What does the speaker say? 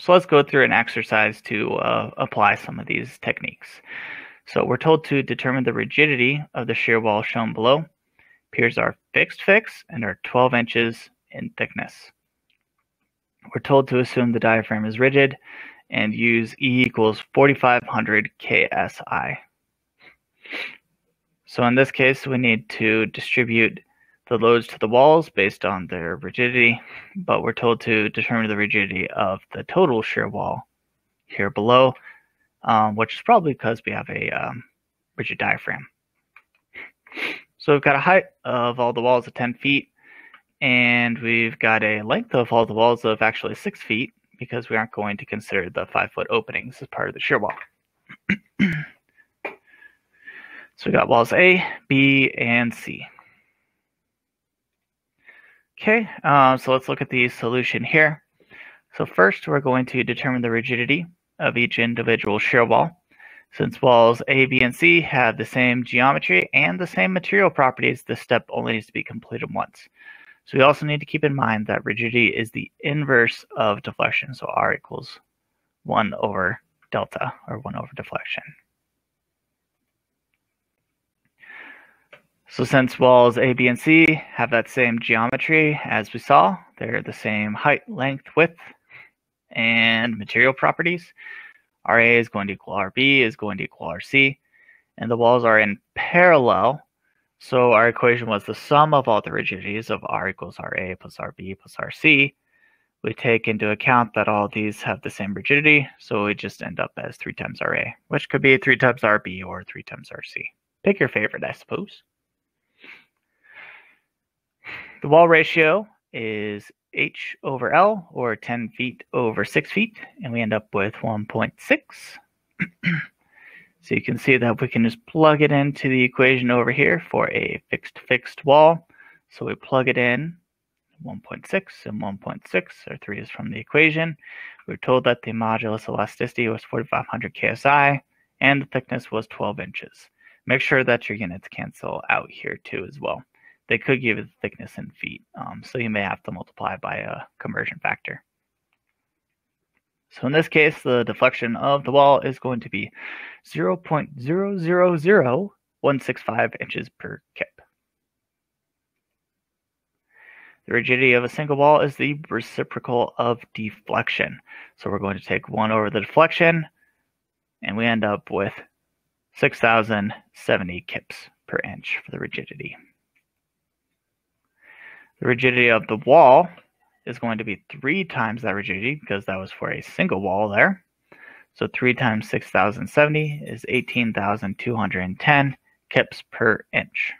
So let's go through an exercise to uh, apply some of these techniques. So we're told to determine the rigidity of the shear wall shown below. Piers are fixed fix and are 12 inches in thickness. We're told to assume the diaphragm is rigid and use E equals 4500 KSI. So in this case, we need to distribute the loads to the walls based on their rigidity, but we're told to determine the rigidity of the total shear wall here below, um, which is probably because we have a um, rigid diaphragm. So we've got a height of all the walls of 10 feet, and we've got a length of all the walls of actually 6 feet, because we aren't going to consider the 5 foot openings as part of the shear wall. so we got walls A, B, and C. Okay, uh, so let's look at the solution here. So first, we're going to determine the rigidity of each individual shear wall. Since walls A, B, and C have the same geometry and the same material properties, this step only needs to be completed once. So we also need to keep in mind that rigidity is the inverse of deflection. So R equals 1 over delta, or 1 over deflection. So since walls A, B, and C have that same geometry as we saw, they're the same height, length, width, and material properties. RA is going to equal RB is going to equal RC, and the walls are in parallel. So our equation was the sum of all the rigidities of R equals RA plus RB plus RC. We take into account that all these have the same rigidity, so we just end up as 3 times RA, which could be 3 times RB or 3 times RC. Pick your favorite, I suppose. The wall ratio is h over L, or 10 feet over 6 feet, and we end up with 1.6. so you can see that we can just plug it into the equation over here for a fixed fixed wall. So we plug it in, 1.6 and 1.6, or 3 is from the equation. We are told that the modulus elasticity was 4500 ksi, and the thickness was 12 inches. Make sure that your units cancel out here too as well they could give it thickness in feet. Um, so you may have to multiply by a conversion factor. So in this case, the deflection of the wall is going to be 0.000165 inches per kip. The rigidity of a single wall is the reciprocal of deflection. So we're going to take 1 over the deflection, and we end up with 6,070 kips per inch for the rigidity. The rigidity of the wall is going to be 3 times that rigidity because that was for a single wall there. So 3 times 6,070 is 18,210 kips per inch.